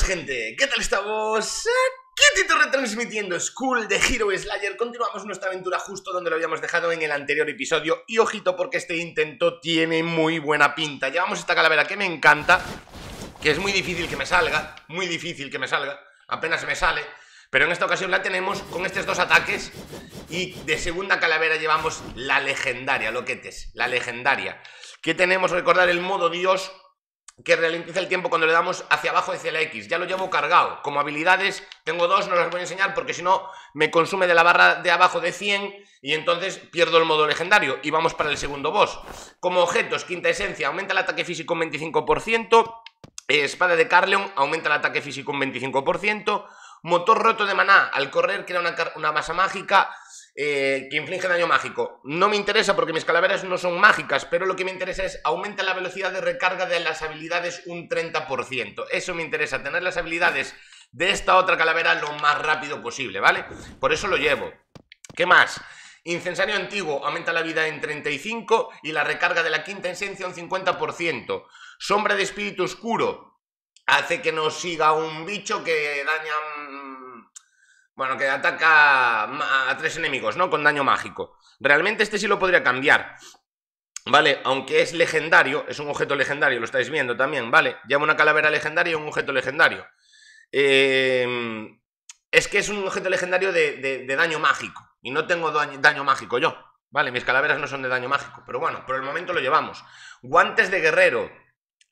gente. ¿Qué tal estamos? Aquí Tito retransmitiendo School de Hero Slayer. Continuamos nuestra aventura justo donde lo habíamos dejado en el anterior episodio. Y ojito porque este intento tiene muy buena pinta. Llevamos esta calavera que me encanta, que es muy difícil que me salga, muy difícil que me salga, apenas me sale. Pero en esta ocasión la tenemos con estos dos ataques y de segunda calavera llevamos la legendaria, loquetes, la legendaria. Que tenemos, recordar, el modo Dios que ralentiza el tiempo cuando le damos hacia abajo hacia la X. Ya lo llevo cargado. Como habilidades tengo dos, no las voy a enseñar porque si no me consume de la barra de abajo de 100 y entonces pierdo el modo legendario y vamos para el segundo boss. Como objetos, quinta esencia, aumenta el ataque físico un 25%, eh, espada de Carleon, aumenta el ataque físico un 25%, motor roto de maná, al correr crea una masa mágica, eh, que inflige daño mágico. No me interesa porque mis calaveras no son mágicas, pero lo que me interesa es aumenta la velocidad de recarga de las habilidades un 30%. Eso me interesa, tener las habilidades de esta otra calavera lo más rápido posible, ¿vale? Por eso lo llevo. ¿Qué más? Incensario antiguo aumenta la vida en 35 y la recarga de la quinta esencia un 50%. Sombra de espíritu oscuro hace que nos siga un bicho que daña bueno, que ataca a tres enemigos, ¿no? Con daño mágico. Realmente este sí lo podría cambiar. ¿Vale? Aunque es legendario, es un objeto legendario, lo estáis viendo también, ¿vale? Llama una calavera legendaria y un objeto legendario. Eh, es que es un objeto legendario de, daño mágico. Y no tengo daño mágico yo. ¿Vale? Mis calaveras no son de daño mágico. Pero bueno, por el momento lo llevamos. Guantes de guerrero.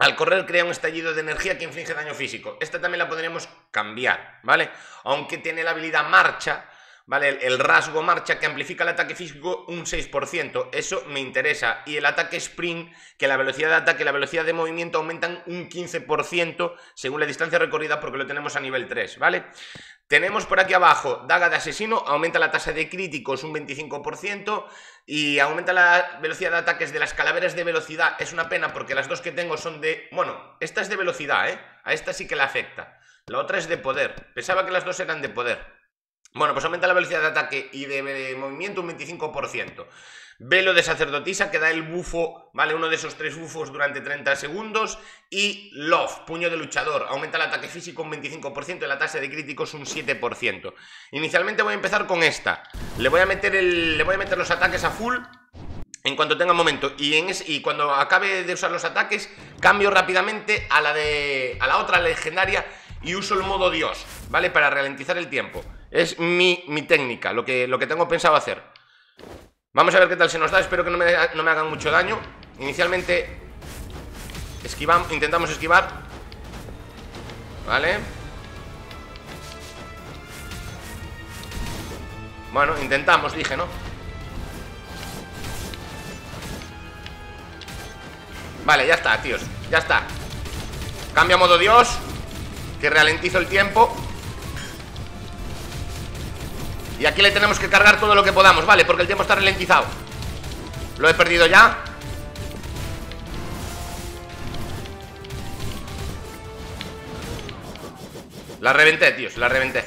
Al correr crea un estallido de energía que inflige daño físico. Esta también la podríamos cambiar, ¿vale? Aunque tiene la habilidad marcha, ¿vale? El, rasgo marcha que amplifica el ataque físico un 6%. Eso me interesa. Y el ataque sprint, que la velocidad de ataque y la velocidad de movimiento aumentan un 15% según la distancia recorrida porque lo tenemos a nivel 3, ¿vale? Tenemos por aquí abajo daga de asesino, aumenta la tasa de críticos un 25% y aumenta la velocidad de ataques de las calaveras de velocidad. Es una pena porque las dos que tengo son de... Bueno, esta es de velocidad, ¿eh? A esta sí que la afecta. La otra es de poder. Pensaba que las dos eran de poder. Bueno, pues aumenta la velocidad de ataque y de movimiento un 25%. Velo de sacerdotisa que da el bufo, ¿vale? Uno de esos tres bufos durante 30 segundos. Y Love, puño de luchador. Aumenta el ataque físico un 25% y la tasa de críticos un 7%. Inicialmente voy a empezar con esta. Le voy a meter, el, le voy a meter los ataques a full en cuanto tenga momento. Y, y cuando acabe de usar los ataques, cambio rápidamente a la, de, a la otra legendaria y uso el modo Dios, ¿vale? Para ralentizar el tiempo. Es mi, técnica, lo que, lo que tengo pensado hacer. Vamos a ver qué tal se nos da. Espero que no me, no me hagan mucho daño. Inicialmente esquivamos, intentamos esquivar. Vale. Bueno, intentamos, dije, ¿no? Vale, ya está, tíos Ya está Cambia modo Dios Que ralentizo el tiempo. Y aquí le tenemos que cargar todo lo que podamos, ¿vale? Porque el tiempo está ralentizado. Lo he perdido ya La reventé, tíos, la reventé.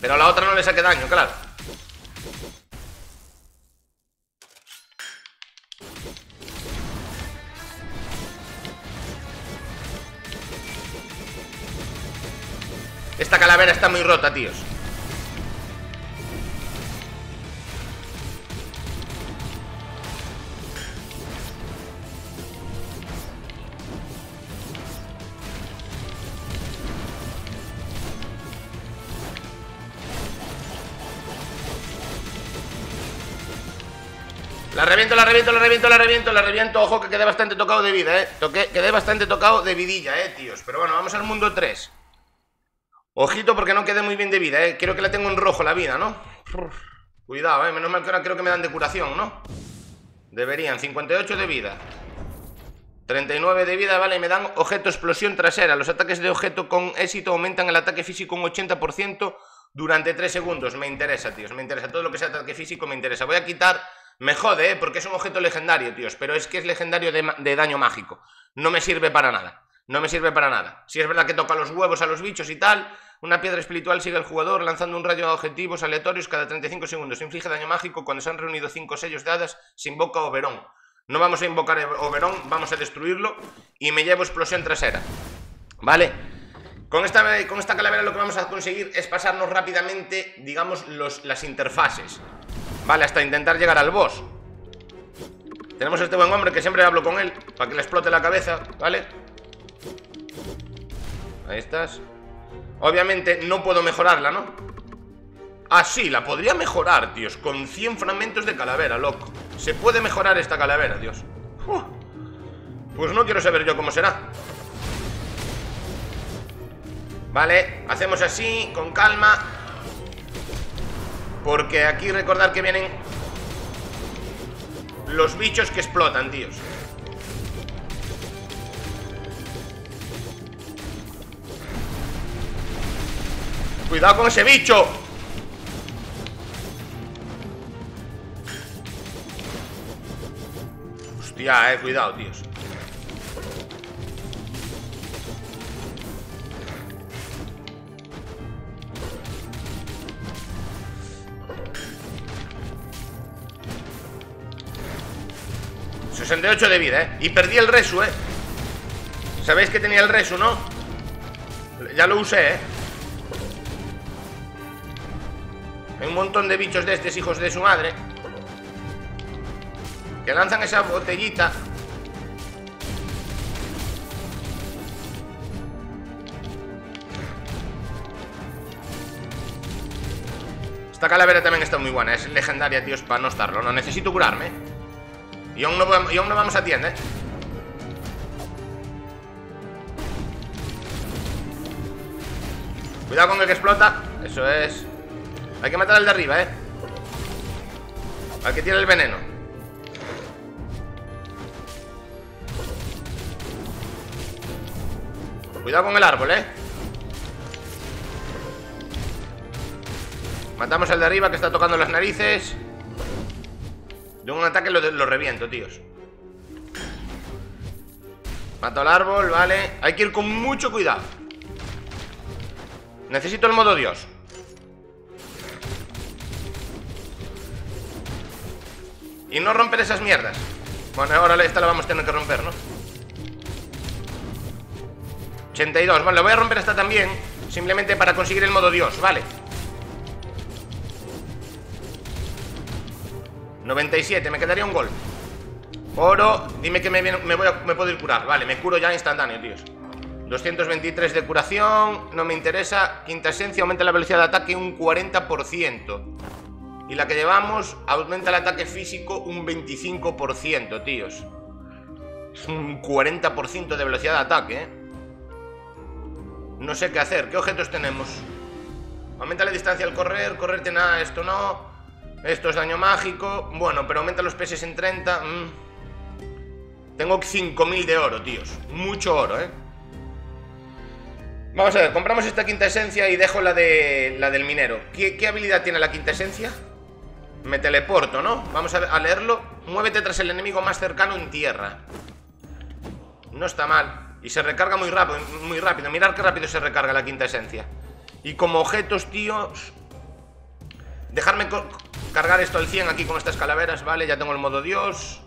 Pero a la otra no le saqué daño, claro Esta calavera está muy rota, tíos La reviento, la reviento, la reviento, la reviento, la reviento. Ojo que quedé bastante tocado de vida, eh. Toqué, quedé bastante tocado de vidilla, eh, tíos. Pero bueno, vamos al mundo 3. Ojito porque no quedé muy bien de vida, eh. Quiero que la tengo en rojo la vida, ¿no? cuidado, eh. Menos mal que ahora creo que me dan de curación, ¿no? Deberían. 58 de vida. 39 de vida, vale, me dan objeto explosión trasera. Los ataques de objeto con éxito aumentan el ataque físico un 80% durante 3 segundos. Me interesa, tíos, me interesa. Todo lo que sea ataque físico me interesa. Voy a quitar me jode, ¿eh? Porque es un objeto legendario, tíos. Pero es que es legendario de, daño mágico. No me sirve para nada. No me sirve para nada. Si es verdad que toca los huevos a los bichos y tal, una piedra espiritual sigue al jugador lanzando un rayo a objetivos aleatorios cada 35 segundos. Inflige daño mágico cuando se han reunido 5 sellos de hadas. Se invoca Oberón. No vamos a invocar Oberón, vamos a destruirlo. Y me llevo explosión trasera. ¿Vale? Con esta, con esta calavera lo que vamos a conseguir es pasarnos rápidamente, digamos, los, las interfaces. Vale, hasta intentar llegar al boss. Tenemos este buen hombre que siempre hablo con él para que le explote la cabeza, ¿vale? Ahí estás. Obviamente no puedo mejorarla, ¿no? Ah, sí, la podría mejorar, tíos Con 100 fragmentos de calavera, loco. Se puede mejorar esta calavera, Dios. Pues no quiero saber yo cómo será. Vale, hacemos así, con calma. Porque aquí recordar que vienen Los bichos que explotan, tíos Cuidado con ese bicho Hostia, eh, cuidado, tíos 68 de vida, ¿eh? Y perdí el resu, ¿eh? Sabéis que tenía el resu, ¿no? Ya lo usé, ¿eh? Un montón de bichos de estos hijos de su madre Que lanzan esa botellita. Esta calavera también está muy buena Es legendaria, tíos, para no estarlo No necesito curarme. Y aún no, vamos a tienda, ¿eh? Cuidado con el que explota Eso es Hay que matar al de arriba, ¿eh? Al que tiene el veneno. Cuidado con el árbol, ¿eh? Matamos al de arriba que está tocando las narices. De un ataque lo, lo reviento, tíos. Mato al árbol, vale. Hay que ir con mucho cuidado. Necesito el modo Dios Y no romper esas mierdas. Bueno, ahora esta la vamos a tener que romper, ¿no? 82, bueno, la voy a romper esta también Simplemente para conseguir el modo Dios, vale. 97, me quedaría un gol. Oro, dime que me, me, voy me puedo ir curar Vale, me curo ya instantáneo, tíos 223 de curación No me interesa. Quinta esencia, aumenta la velocidad de ataque un 40% Y la que llevamos Aumenta el ataque físico un 25%, tíos Es un 40% de velocidad de ataque, ¿eh? No sé qué hacer, ¿qué objetos tenemos? Aumenta la distancia al correr, correrte nada, esto no esto es daño mágico. Bueno, pero aumenta los peces en 30. Mm. Tengo 5.000 de oro, tíos. Mucho oro, ¿eh? Vamos a ver, compramos esta quinta esencia y dejo la, de, la del minero. ¿Qué, habilidad tiene la quinta esencia? Me teleporto, ¿no? Vamos a, leerlo. Muévete tras el enemigo más cercano en tierra. No está mal. Y se recarga muy rápido, muy rápido. Mirad qué rápido se recarga la quinta esencia. Y como objetos, tíos... Dejarme cargar esto al 100 aquí con estas calaveras, ¿vale? Ya tengo el modo Dios.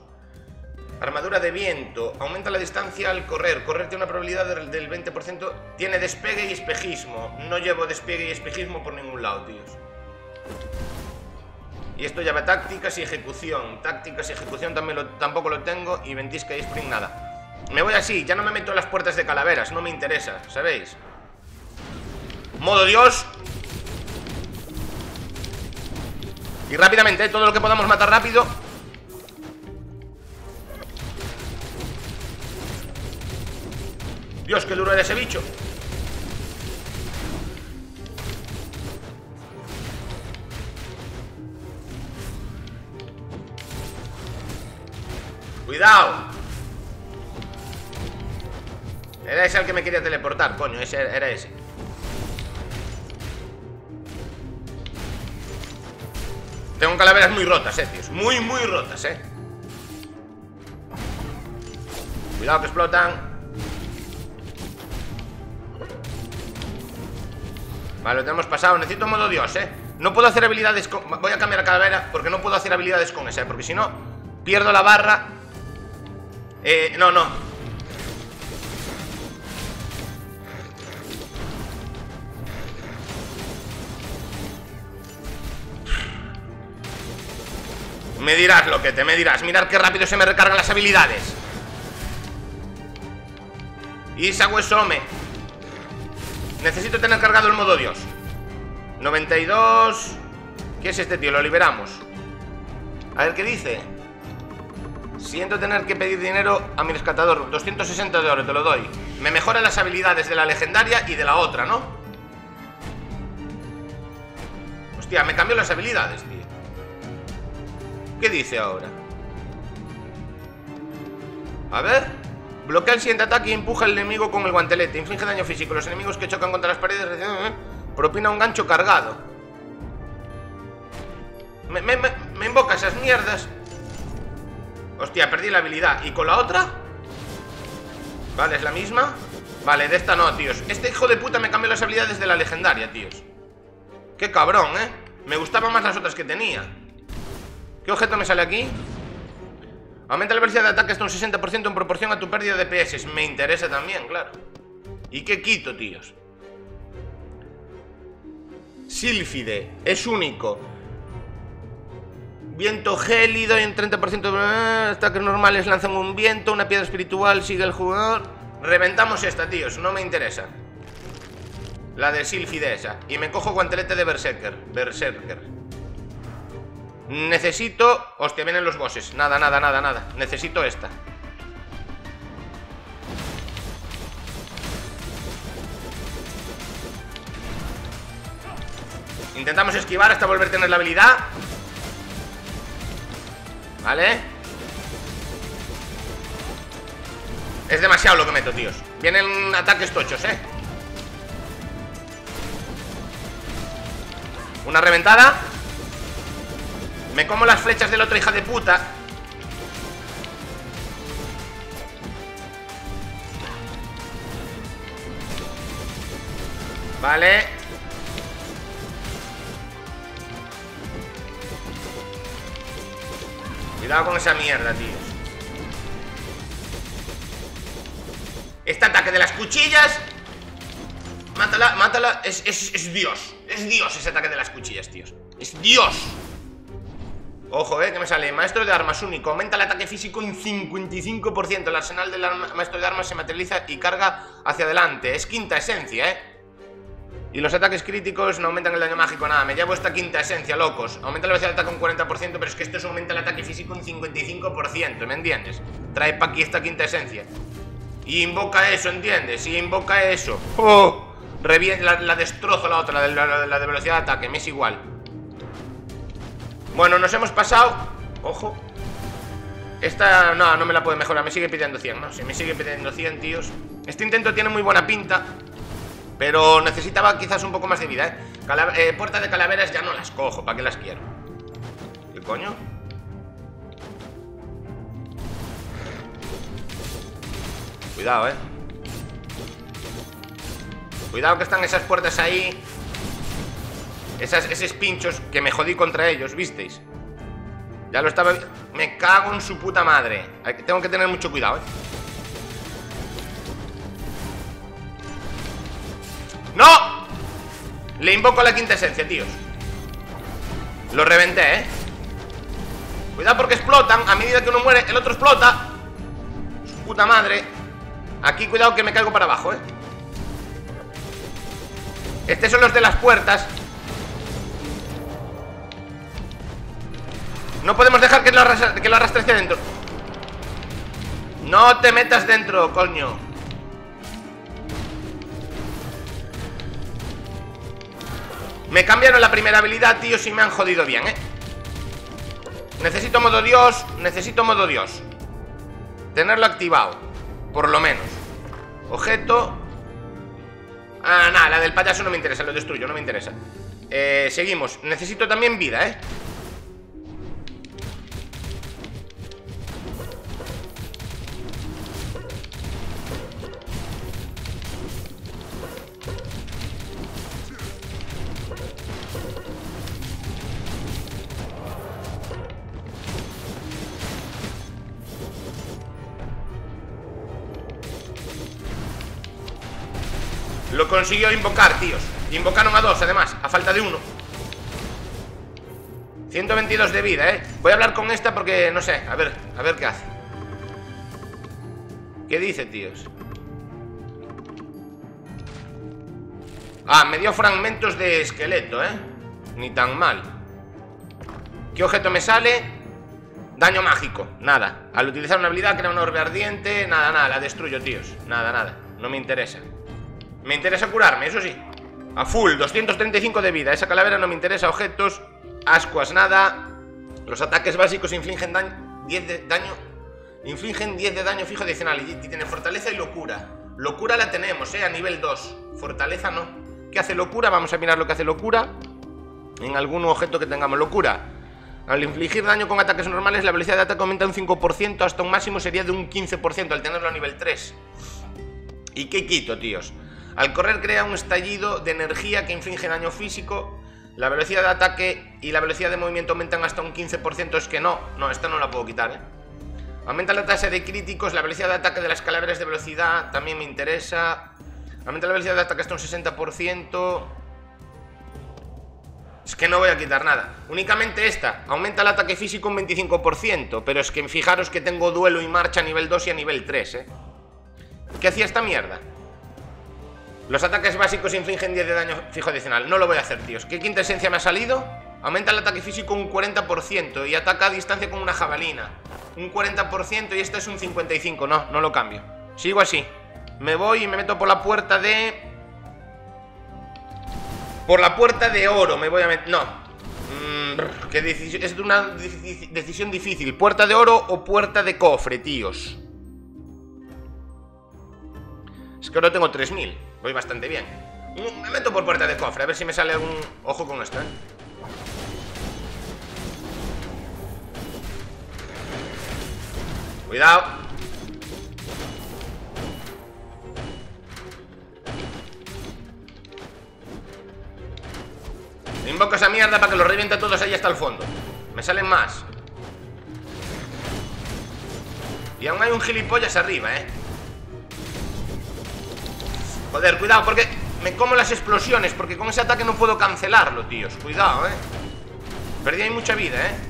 Armadura de viento. Aumenta la distancia al correr. Correr tiene una probabilidad del 20%. Tiene despegue y espejismo. No llevo despegue y espejismo por ningún lado, tíos. Y esto lleva tácticas y ejecución. Tácticas y ejecución también lo, tampoco lo tengo. Y ventisca y sprint nada. Me voy así. Ya no me meto en las puertas de calaveras. No me interesa, ¿sabéis? Modo Dios. Y rápidamente, todo lo que podamos matar rápido Dios, qué duro era ese bicho Cuidado. Era ese el que me quería teleportar, coño, ese era ese. Tengo calaveras muy rotas, eh, tíos Muy, muy rotas, eh. Cuidado que explotan. Vale, lo tenemos pasado. Necesito modo Dios, eh. No puedo hacer habilidades con... Voy a cambiar la calavera Porque no puedo hacer habilidades con esa, eh Porque si no, pierdo la barra eh, no, no. Me dirás lo que te me dirás. Mirad qué rápido se me recargan las habilidades. Isa Huesome. Necesito tener cargado el modo Dios. 92. ¿Qué es este tío? Lo liberamos. A ver qué dice. Siento tener que pedir dinero a mi rescatador. 260 de oro, te lo doy. Me mejora las habilidades de la legendaria y de la otra, ¿no? Hostia, me cambió las habilidades, tío. ¿Qué dice ahora? A ver. Bloquea el siguiente ataque y empuja al enemigo con el guantelete. Inflige daño físico. Los enemigos que chocan contra las paredes reciben... Propina un gancho cargado. Me, invoca esas mierdas. Hostia, perdí la habilidad ¿Y con la otra? Vale, es la misma Vale, de esta no, tíos Este hijo de puta me cambió las habilidades de la legendaria, tíos Qué cabrón, ¿eh? Me gustaban más las otras que tenía ¿Qué objeto me sale aquí? Aumenta la velocidad de ataque hasta un 60% en proporción a tu pérdida de PS Me interesa también, claro ¿Y qué quito, tíos? Sílfide Es único Viento gélido y en 30% de ataques normales lanzan un viento, una piedra espiritual sigue el jugador. Reventamos esta, tíos, no me interesa. La de Silphide esa. Y me cojo guantelete de Berserker. Berserker. Necesito... Hostia, vienen los bosses. Nada, nada, nada, nada. Necesito esta. Intentamos esquivar hasta volver a tener la habilidad. ¿Vale? Es demasiado lo que meto, tíos Vienen ataques tochos, ¿eh? Una reventada Me como las flechas de la otra hija de puta Vale Cuidado con esa mierda, tíos Este ataque de las cuchillas. Mátala, mátala. Es, es, Dios. Es Dios ese ataque de las cuchillas, tíos Es Dios. Ojo, eh, que me sale. Maestro de armas único. Aumenta el ataque físico en 55% El arsenal del maestro de armas se materializa y carga hacia adelante. Es quinta esencia, eh y los ataques críticos no aumentan el daño mágico nada. Me llevo esta quinta esencia, locos. Aumenta la velocidad de ataque un 40%, pero es que esto aumenta el ataque físico un 55%, ¿me entiendes? Trae para aquí esta quinta esencia. Y invoca eso, ¿entiendes? Y invoca eso. ¡Oh! la, destrozo la otra, la de, velocidad de ataque, me es igual. Bueno, nos hemos pasado. Ojo. Esta, no, no me la puede mejorar, me sigue pidiendo 100, ¿no? Si me sigue pidiendo 100, tíos. Este intento tiene muy buena pinta. Pero necesitaba quizás un poco más de vida, ¿eh? eh puerta de calaveras ya no las cojo, ¿para qué las quiero? ¿Qué coño? Cuidado, ¿eh? Cuidado que están esas puertas ahí Esas, Esos pinchos que me jodí contra ellos, ¿visteis? Ya lo estaba... Me cago en su puta madre Tengo que tener mucho cuidado, ¿eh? ¡No! Le invoco la quinta esencia, tíos. Lo reventé, ¿eh? Cuidado porque explotan. A medida que uno muere, el otro explota. Su puta madre. Aquí cuidado que me caigo para abajo, ¿eh? Estos son los de las puertas. No podemos dejar que lo, arrastre, que lo arrastre hacia adentro. No te metas dentro, coño Me cambiaron la primera habilidad, tíos, y me han jodido bien, ¿eh? Necesito modo Dios, necesito modo Dios. Tenerlo activado Por lo menos. Objeto. Ah, nada, la del payaso no me interesa, lo destruyo, no me interesa. Eh, Seguimos, necesito también vida, ¿eh? Consiguió invocar, tíos Invocaron a dos, además, a falta de uno 122 de vida, ¿eh? Voy a hablar con esta porque, no sé, a ver, a ver qué hace. ¿Qué dice, tíos? Ah, me dio fragmentos de esqueleto, ¿eh? Ni tan mal. ¿Qué objeto me sale? Daño mágico, nada. Al utilizar una habilidad crea una orbe ardiente, nada, nada, la destruyo, tíos. Nada, nada, no me interesa. Me interesa curarme, eso sí. A full, 235 de vida. Esa calavera no me interesa, objetos. Ascuas, nada. Los ataques básicos infligen daño, 10 de daño. Infligen 10 de daño fijo adicional. Y tiene fortaleza y locura. Locura la tenemos, eh, a nivel 2. Fortaleza no. ¿Qué hace locura? Vamos a mirar lo que hace locura. En algún objeto que tengamos locura. Al infligir daño con ataques normales, la velocidad de ataque aumenta un 5%, hasta un máximo sería de un 15% al tenerlo a nivel 3. ¿Y qué quito, tíos? Al correr crea un estallido de energía que inflige daño físico. La velocidad de ataque y la velocidad de movimiento aumentan hasta un 15%. Es que no, no, esta no la puedo quitar, ¿eh? Aumenta la tasa de críticos, la velocidad de ataque de las calaveras de velocidad también me interesa. Aumenta la velocidad de ataque hasta un 60%. Es que no voy a quitar nada. Únicamente esta. Aumenta el ataque físico un 25%. Pero es que fijaros que tengo duelo y marcha a nivel 2 y a nivel 3, ¿eh? ¿Qué hacía esta mierda? Los ataques básicos infligen 10 de daño fijo adicional. No lo voy a hacer, tíos. ¿Qué quinta esencia me ha salido? Aumenta el ataque físico un 40% y ataca a distancia con una jabalina. Un 40% y este es un 55%. No, no lo cambio. Sigo así. Me voy y me meto por la puerta de... Por la puerta de oro me voy a meter... No. Mm, que es una decisión difícil. ¿Puerta de oro o puerta de cofre, tíos? Es que ahora tengo 3000. Voy bastante bien. Mm, me meto por puerta de cofre, a ver si me sale algún... Ojo con esto, ¿eh? Cuidado. Invoco esa mierda para que lo reviente todos ahí hasta el fondo. Me salen más. Y aún hay un gilipollas arriba, ¿eh? Joder, cuidado, porque me como las explosiones Porque con ese ataque no puedo cancelarlo, tíos Cuidado, eh. Perdí ahí mucha vida, eh.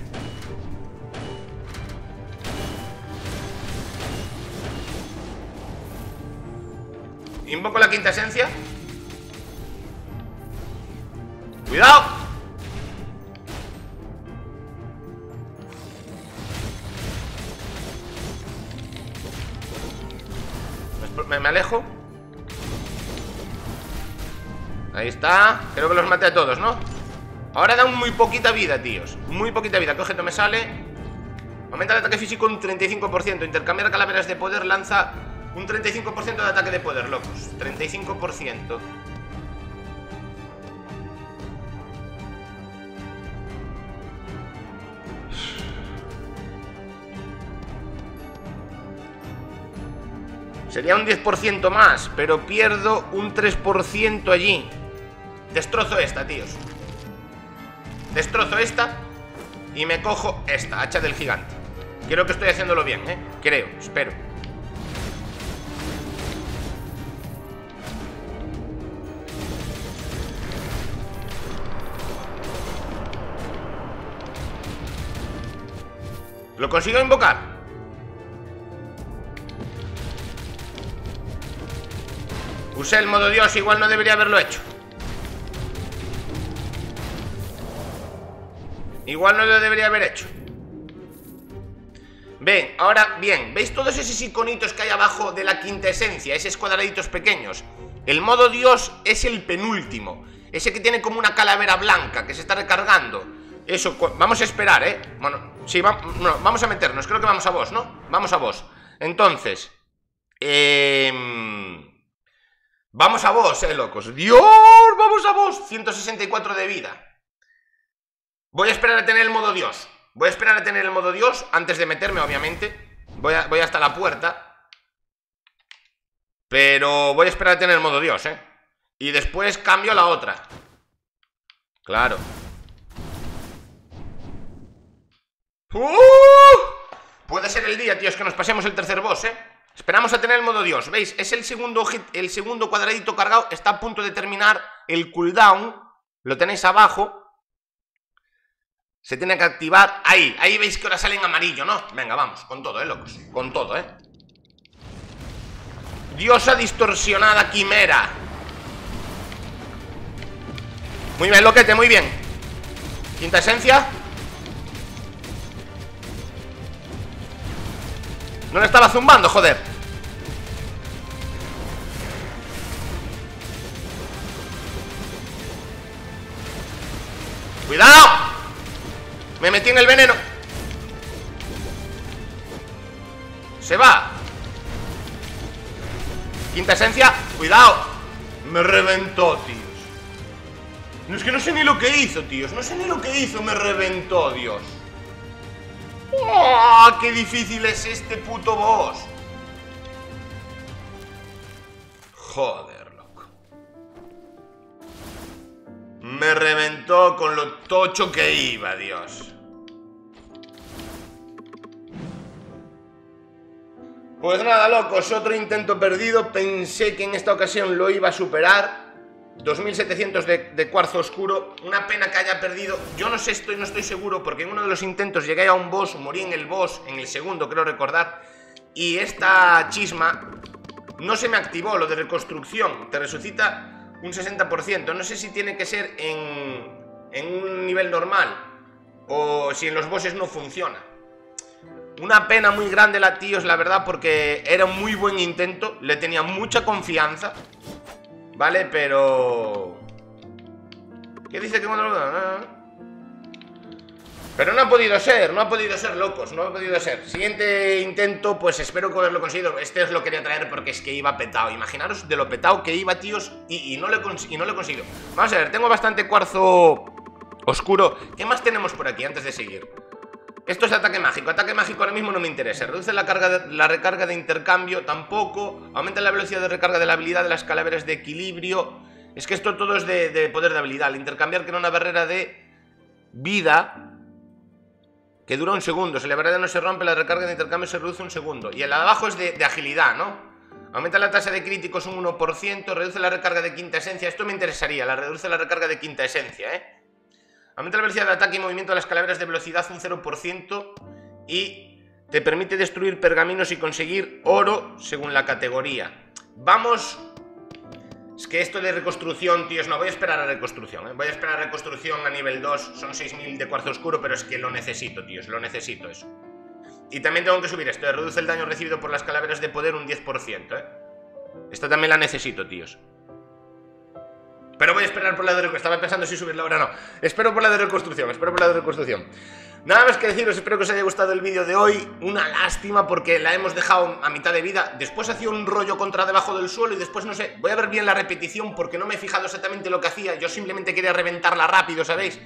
Invoco la quinta esencia. Cuidado. Me, me alejo está Creo que los maté a todos, ¿no? Ahora dan muy poquita vida, tíos Muy poquita vida ¿Qué objeto me sale? Aumenta el ataque físico un 35% Intercambiar calaveras de poder lanza un 35% de ataque de poder, locos 35% Sería un 10% más, pero pierdo un 3% allí. Destrozo esta, tíos. Destrozo esta y me cojo esta, hacha del gigante. Creo que estoy haciéndolo bien, ¿eh? Creo, espero. ¿Lo consigo invocar? Usé el modo Dios, igual no debería haberlo hecho. Igual no lo debería haber hecho. Ven, ahora, bien, ¿veis todos esos iconitos que hay abajo de la quinta esencia? Esos cuadraditos pequeños. El modo Dios es el penúltimo. Ese que tiene como una calavera blanca que se está recargando. Eso, vamos a esperar, ¿eh? Bueno, sí, vamos a meternos. Creo que vamos a vos, ¿no? Vamos a vos. Entonces, eh... Vamos a vos, eh, locos. ¡Dios! ¡Vamos a vos! 164 de vida. Voy a esperar a tener el modo Dios. Voy a esperar a tener el modo Dios antes de meterme, obviamente. Voy, a, voy hasta la puerta. Pero voy a esperar a tener el modo Dios, ¿eh? Y después cambio la otra. Claro. ¡Uh! Puede ser el día, tíos, que nos pasemos el tercer boss, ¿eh? Esperamos a tener el modo Dios, ¿veis? Es el segundo, el segundo cuadradito cargado, está a punto de terminar el cooldown, lo tenéis abajo. Se tiene que activar ahí. Ahí veis que ahora sale en amarillo, ¿no? Venga, vamos, con todo, ¿eh, locos? Con todo, ¿eh? Diosa distorsionada quimera. Muy bien, loquete, muy bien. Quinta esencia. No le estaba zumbando, joder. El veneno. Se va. Quinta esencia Cuidado. Me reventó, tíos. No es que no sé ni lo que hizo, tíos. No sé ni lo que hizo Me reventó, Dios. ¡Oh, ¡Qué difícil es este puto boss! Joder, loco. Me reventó con lo tocho que iba, Dios Pues nada, locos, otro intento perdido. Pensé que en esta ocasión lo iba a superar. 2700 de, de, cuarzo oscuro. Una pena que haya perdido. Yo no sé, estoy, no estoy seguro, porque en uno de los intentos llegué a un boss, morí en el boss, en el segundo, creo recordar. Y esta chisma no se me activó, lo de reconstrucción. Te resucita un 60%. No sé si tiene que ser en, en un nivel normal o si en los bosses no funciona. Una pena muy grande la tíos, la verdad, porque era un muy buen intento. Le tenía mucha confianza. ¿Vale? Pero... ¿Qué dice que cuando Pero no ha podido ser, no ha podido ser, locos, no ha podido ser. Siguiente intento, pues espero que haberlo conseguido. Este os lo quería traer porque es que iba petado. Imaginaros de lo petado que iba, tíos, y, no, le y no lo he conseguido. Vamos a ver, tengo bastante cuarzo oscuro. ¿Qué más tenemos por aquí antes de seguir? Esto es ataque mágico. Ataque mágico ahora mismo no me interesa. Reduce la, carga la recarga de intercambio tampoco. Aumenta la velocidad de recarga de la habilidad de las calaveras de equilibrio. Es que esto todo es de, poder de habilidad. Al intercambiar crea una barrera de vida que dura un segundo. Si la barrera no se rompe, la recarga de intercambio se reduce un segundo. Y el abajo es de, de agilidad, ¿no? Aumenta la tasa de críticos un 1%, reduce la recarga de quinta esencia. Esto me interesaría, la reduce la recarga de quinta esencia, ¿eh? Aumenta la velocidad de ataque y movimiento de las calaveras de velocidad un 0% y te permite destruir pergaminos y conseguir oro según la categoría. Vamos... Es que esto de reconstrucción, tíos, no, voy a esperar a reconstrucción, ¿eh? Voy a esperar a reconstrucción a nivel 2, son 6.000 de cuarzo oscuro, pero es que lo necesito, tíos, lo necesito eso. Y también tengo que subir esto, reduce el daño recibido por las calaveras de poder un 10%, ¿eh? Esto también la necesito, tíos. Pero voy a esperar por la de reconstrucción. Estaba pensando si subirla ahora no. Espero por la de reconstrucción, espero por la de reconstrucción. Nada más que deciros, espero que os haya gustado el vídeo de hoy. Una lástima porque la hemos dejado a mitad de vida. Después hacía un rollo contra debajo del suelo y después no sé. Voy a ver bien la repetición porque no me he fijado exactamente lo que hacía. Yo simplemente quería reventarla rápido, ¿sabéis?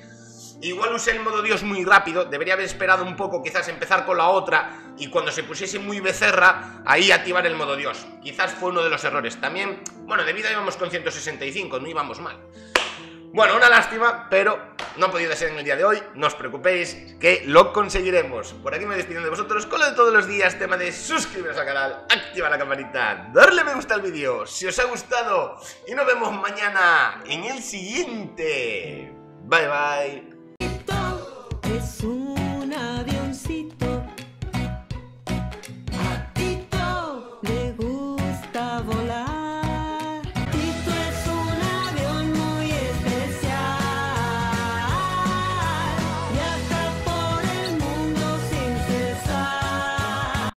Igual usé el modo Dios muy rápido, debería haber esperado un poco, quizás empezar con la otra y cuando se pusiese muy becerra, ahí activar el modo Dios. Quizás fue uno de los errores. También, bueno, de vida íbamos con 165, no íbamos mal. Bueno, una lástima, pero no ha podido ser en el día de hoy. No os preocupéis, que lo conseguiremos. Por aquí me despido de vosotros con lo de todos los días, tema de suscribiros al canal, activar la campanita, darle me gusta al vídeo si os ha gustado y nos vemos mañana en el siguiente. Bye bye. Es un